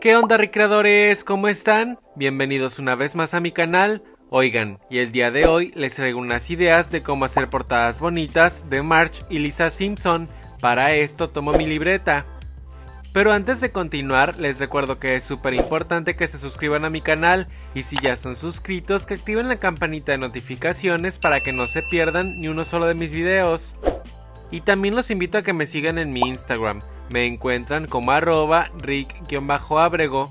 ¿Qué onda recreadores? ¿Cómo están? Bienvenidos una vez más a mi canal. Oigan, y el día de hoy les traigo unas ideas de cómo hacer portadas bonitas de March y Lisa Simpson. Para esto tomo mi libreta. Pero antes de continuar, les recuerdo que es súper importante que se suscriban a mi canal y si ya están suscritos, que activen la campanita de notificaciones para que no se pierdan ni uno solo de mis videos. Y también los invito a que me sigan en mi Instagram, me encuentran como arroba rick-abrego.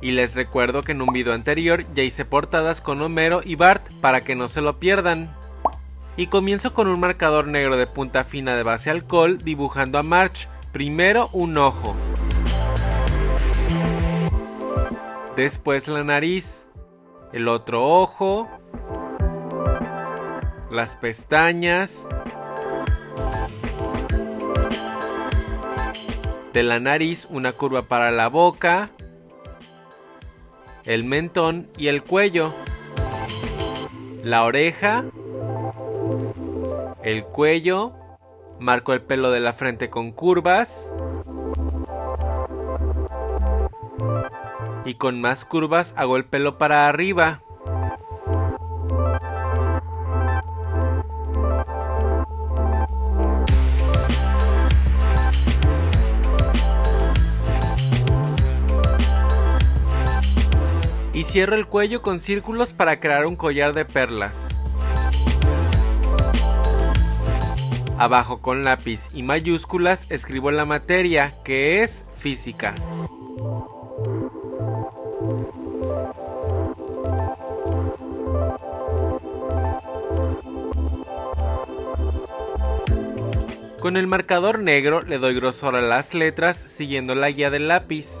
Y les recuerdo que en un video anterior ya hice portadas con Homero y Bart para que no se lo pierdan. Y comienzo con un marcador negro de punta fina de base alcohol dibujando a March Primero un ojo. Después la nariz. El otro ojo. Las pestañas. De la nariz una curva para la boca. El mentón y el cuello. La oreja. El cuello Marco el pelo de la frente con curvas. Y con más curvas hago el pelo para arriba. Cierro el cuello con círculos para crear un collar de perlas. Abajo con lápiz y mayúsculas escribo la materia, que es física. Con el marcador negro le doy grosor a las letras siguiendo la guía del lápiz.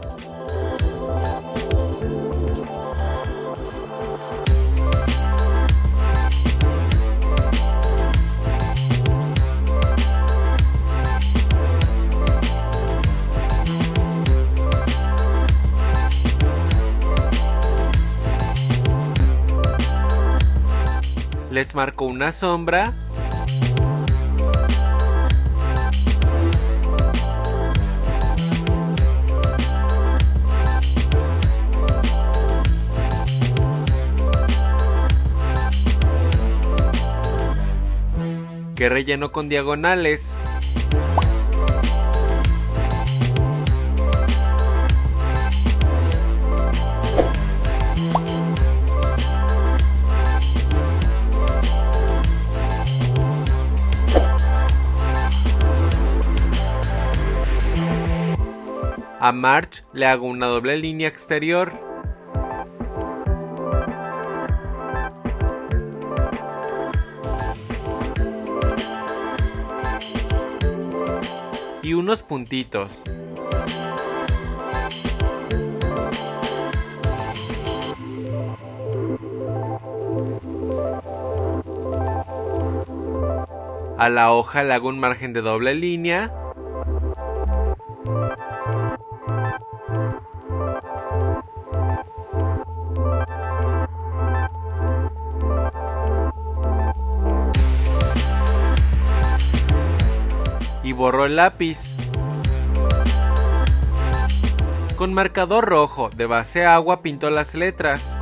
Les marco una sombra. Que relleno con diagonales. A March le hago una doble línea exterior. Y unos puntitos. A la hoja le hago un margen de doble línea y borro el lápiz. Con marcador rojo de base agua pinto las letras.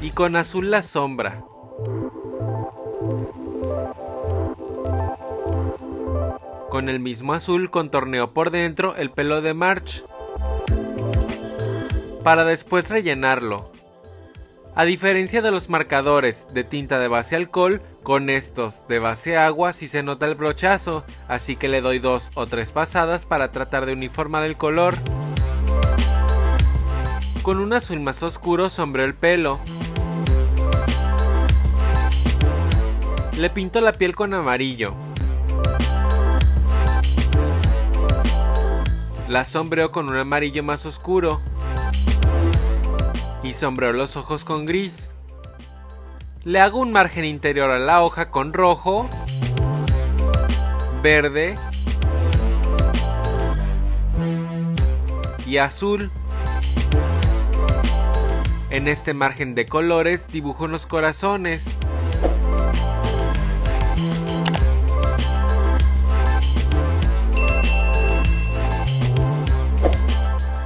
Y con azul la sombra. Con el mismo azul contorneo por dentro el pelo de March. Para después rellenarlo. A diferencia de los marcadores de tinta de base alcohol, con estos de base agua sí se nota el brochazo, así que le doy dos o tres pasadas para tratar de uniformar el color. Con un azul más oscuro sombreo el pelo. Le pinto la piel con amarillo. La sombreo con un amarillo más oscuro y sombreó los ojos con gris. Le hago un margen interior a la hoja con rojo, verde y azul. En este margen de colores dibujo unos corazones.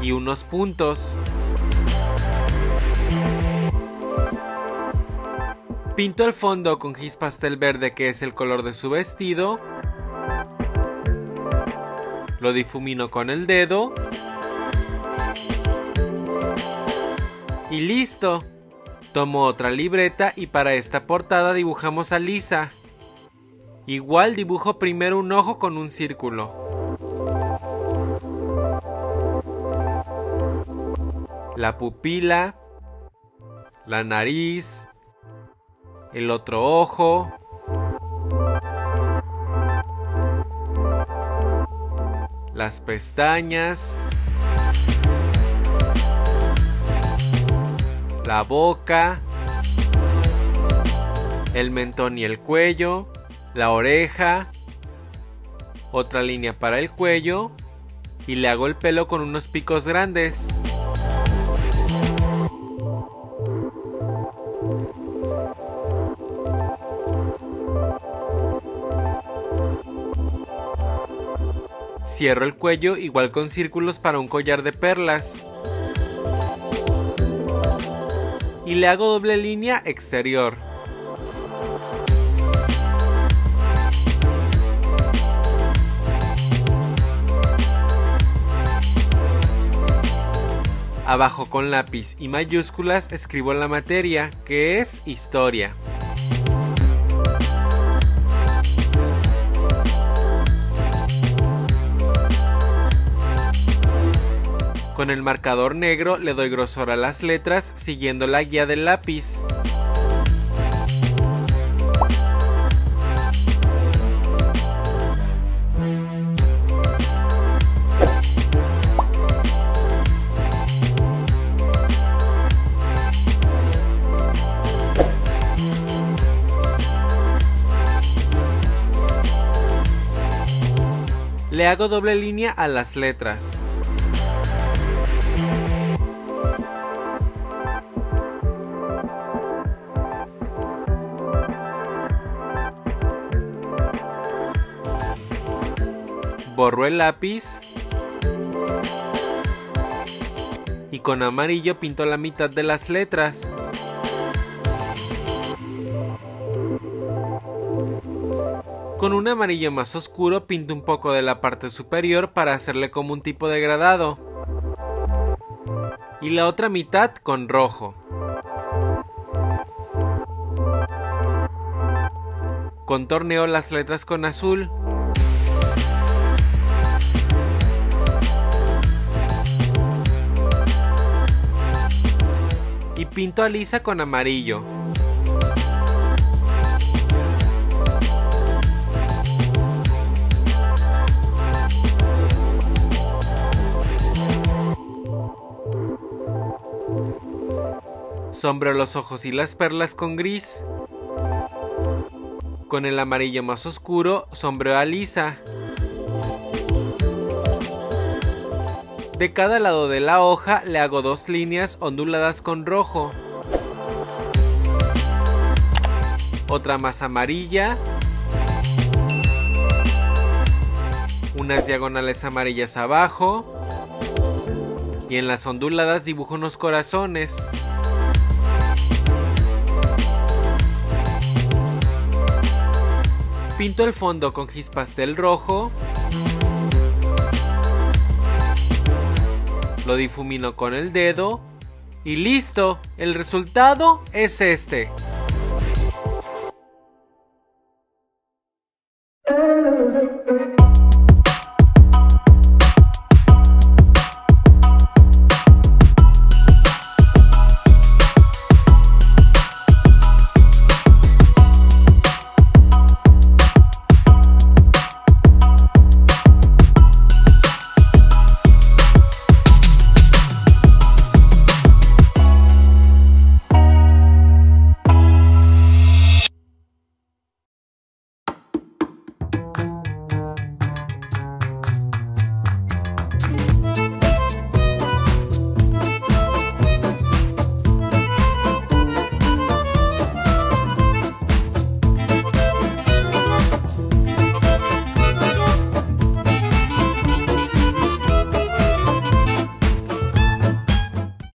Y unos puntos. Pinto el fondo con gis pastel verde que es el color de su vestido. Lo difumino con el dedo. Y listo. Tomo otra libreta y para esta portada dibujamos a Lisa. Igual dibujo primero un ojo con un círculo. La pupila, la nariz, el otro ojo, las pestañas, la boca, el mentón y el cuello, la oreja, otra línea para el cuello. Y le hago el pelo con unos picos grandes. Cierro el cuello igual con círculos para un collar de perlas. Y le hago doble línea exterior. Abajo con lápiz y mayúsculas escribo la materia, que es historia. Con el marcador negro le doy grosor a las letras siguiendo la guía del lápiz. Le hago doble línea a las letras. Borro el lápiz y con amarillo pinto la mitad de las letras. Con un amarillo más oscuro pinto un poco de la parte superior para hacerle como un tipo de gradado. Y la otra mitad con rojo. Contorneo las letras con azul. Pinto a Lisa con amarillo. Sombro los ojos y las perlas con gris. Con el amarillo más oscuro, sombreo a Lisa. De cada lado de la hoja le hago dos líneas onduladas con rojo. Otra más amarilla. Unas diagonales amarillas abajo. Y en las onduladas dibujo unos corazones. Pinto el fondo con gis pastel rojo. Lo difumino con el dedo. Y listo, el resultado es este.